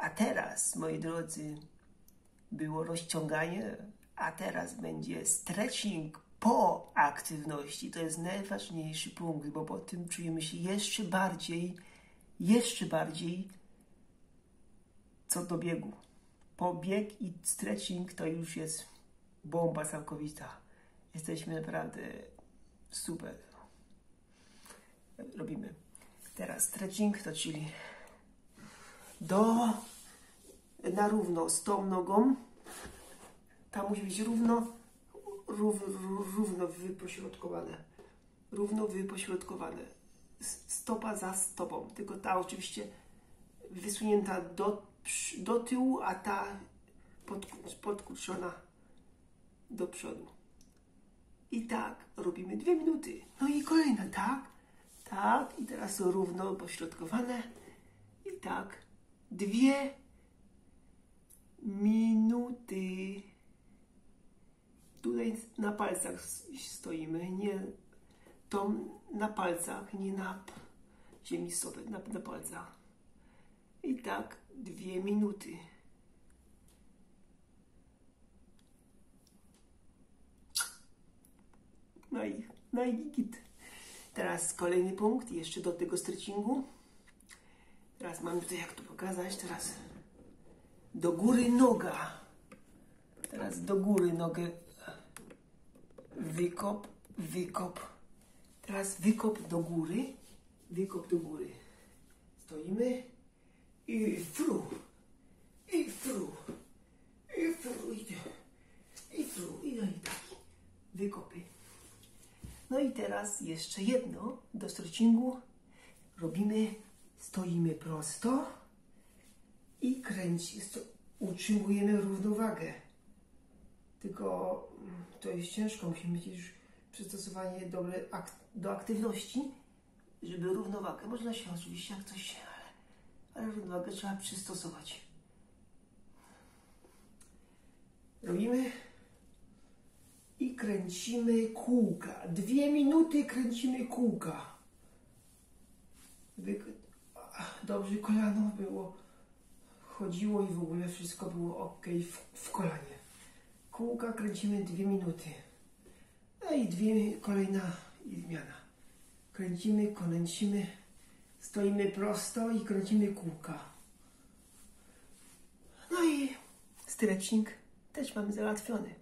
A teraz, moi drodzy, było rozciąganie, a teraz będzie stretching po aktywności. To jest najważniejszy punkt, bo po tym czujemy się jeszcze bardziej, jeszcze bardziej co do biegu. Po bieg i stretching to już jest bomba całkowita. Jesteśmy naprawdę super. Robimy. Teraz stretching to czyli do na równo z tą nogą. Tam musi być równo, rów, równo wypośrodkowane. Równo wypośrodkowane. Stopa za stopą. Tylko ta oczywiście wysunięta do, do tyłu, a ta pod, podkurczona do przodu. I tak robimy dwie minuty. No i kolejna, tak, tak. I teraz równo pośrodkowane. I tak, dwie minuty. Tutaj na palcach stoimy, nie tą na palcach, nie na ziemi stopy, na, na palcach. I tak dwie minuty. No i, no i git. Teraz kolejny punkt, jeszcze do tego stretchingu. Teraz mamy tutaj, jak tu pokazać, teraz do góry noga. Teraz do góry nogę. Wykop, wykop. Teraz wykop do góry. Wykop do góry. Stoimy. I fru. I fru. I fru. I fru. I no i taki. Wykopy. No i teraz jeszcze jedno do stretchingu. Robimy, stoimy prosto i kręci, utrzymujemy równowagę. Tylko mm, to jest ciężko, musimy mieć już przystosowanie ak do aktywności, żeby równowagę, można się oczywiście jak coś, ale, ale równowagę trzeba przystosować. Robimy i kręcimy kółka. Dwie minuty kręcimy kółka. Dobrze kolano było, chodziło i w ogóle wszystko było ok w, w kolanie. Kółka kręcimy dwie minuty. No i dwie, kolejna i zmiana. Kręcimy, kręcimy, stoimy prosto i kręcimy kółka. No i stretching też mamy załatwiony.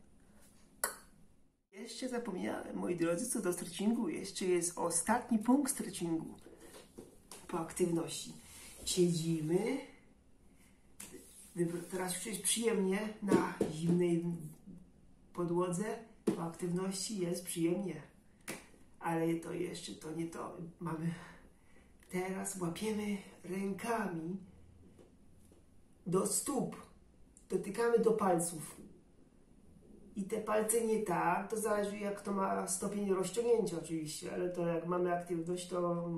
Jeszcze zapomniałem, moi drodzy, co do stretchingu. Jeszcze jest ostatni punkt stretchingu po aktywności. Siedzimy. Teraz już jest przyjemnie na zimnej podłodze. Po aktywności jest przyjemnie. Ale to jeszcze to nie to. Mamy. Teraz łapiemy rękami do stóp. Dotykamy do palców i te palce nie tak, to zależy jak to ma stopień rozciągnięcia oczywiście, ale to jak mamy aktywność, to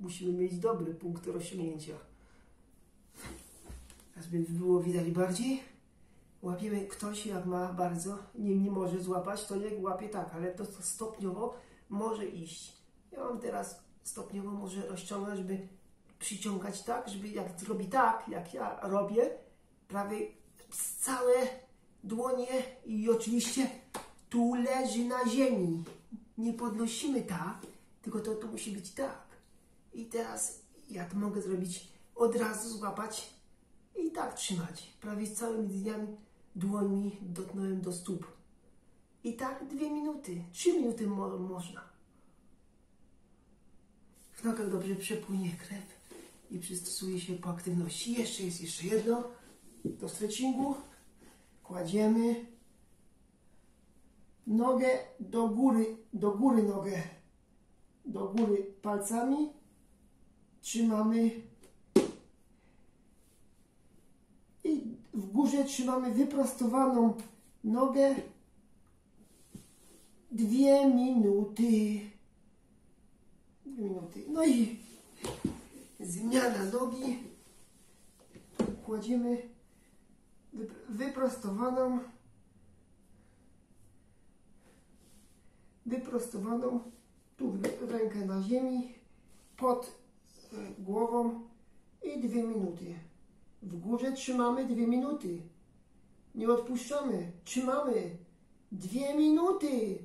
musimy mieć dobry punkt rozciągnięcia. Żeby było widać bardziej, łapiemy ktoś jak ma bardzo, nie, nie może złapać, to nie łapie tak, ale to stopniowo może iść. Ja mam teraz stopniowo może rozciągać, żeby przyciągać tak, żeby jak zrobi tak, jak ja robię, prawie całe dłonie i oczywiście tu leży na ziemi. Nie podnosimy tak, tylko to tu musi być tak. I teraz ja to mogę zrobić od razu, złapać i tak trzymać. Prawie całymi dniami dłońmi dotknąłem do stóp. I tak dwie minuty, trzy minuty mo można. W nogach dobrze przepłynie krew i przystosuje się po aktywności. Jeszcze jest jeszcze jedno do stretchingu kładziemy nogę do góry, do góry nogę, do góry palcami, trzymamy i w górze trzymamy wyprostowaną nogę dwie minuty. Dwie minuty. No i zmiana nogi. Kładziemy wyprostowaną wyprostowaną tu rękę na ziemi pod e, głową i dwie minuty W górze trzymamy dwie minuty. Nie odpuszczamy. Trzymamy. Dwie minuty.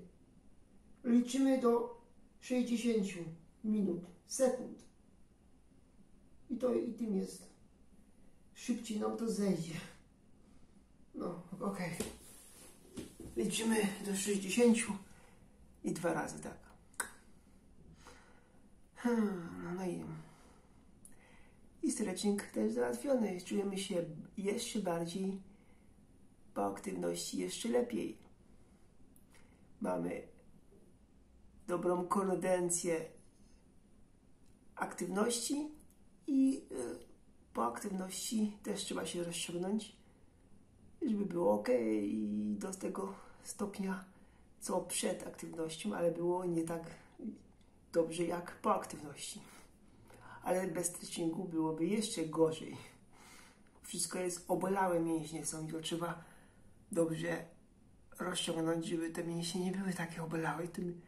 Liczymy do 60 minut, sekund. I to i tym jest. Szybciej nam to zejdzie. No, okej. Liczymy do 60 i dwa razy tak. Hmm, no i, i stretching też załatwiony. Czujemy się jeszcze bardziej po aktywności jeszcze lepiej. Mamy dobrą kondencję aktywności i y, po aktywności też trzeba się rozciągnąć, żeby było ok i do tego stopnia co przed aktywnością, ale było nie tak dobrze jak po aktywności. Ale bez stretchingu byłoby jeszcze gorzej. Wszystko jest obolałe mięśnie są i to trzeba dobrze rozciągnąć, żeby te mięśnie nie były takie obolałe. Tym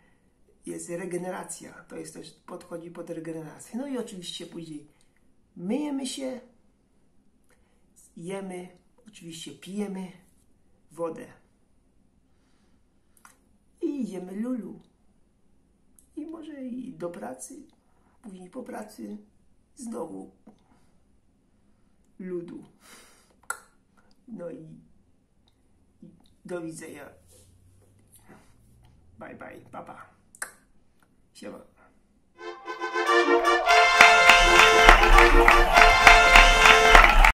jest regeneracja. To jest też podchodzi pod regenerację. No i oczywiście później myjemy się, jemy, oczywiście pijemy wodę i jemy lulu. I może i do pracy, później po pracy znowu ludu. No i, do widzenia. Bye bye, papa. Siema.